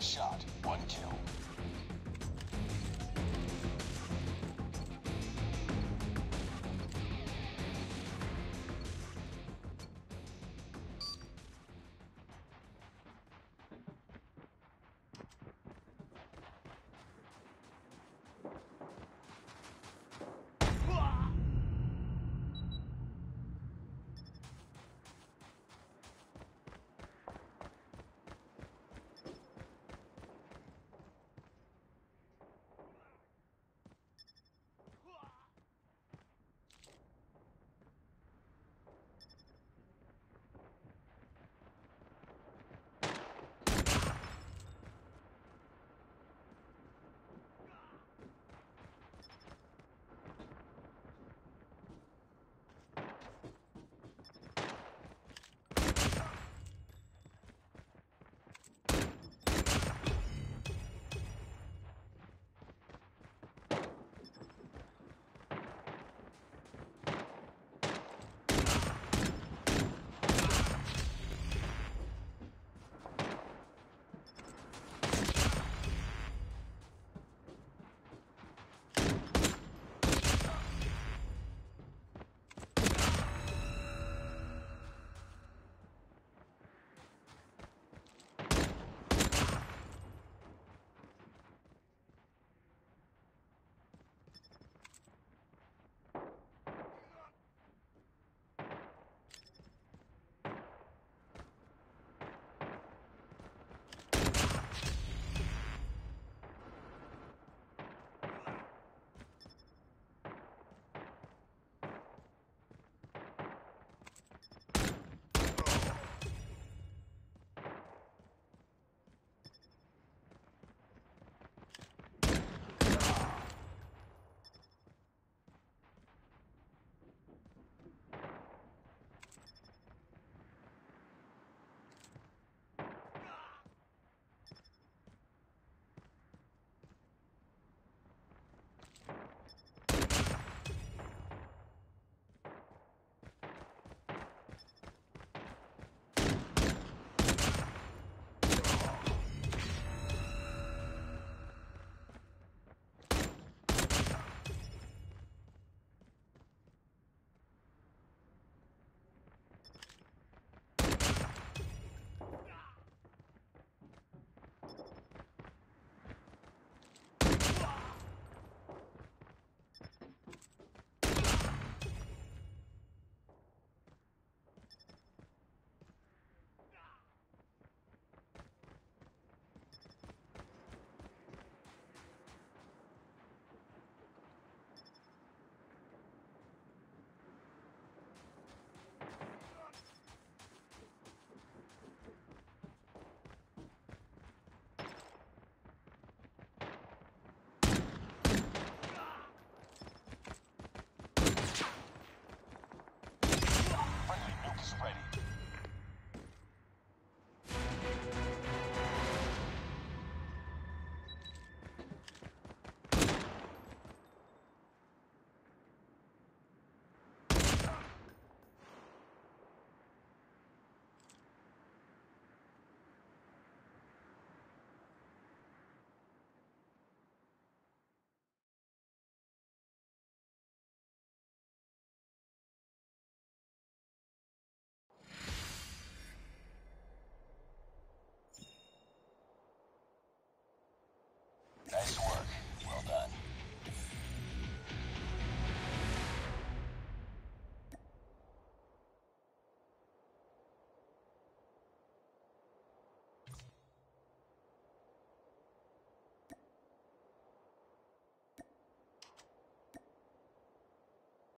shot. One kill.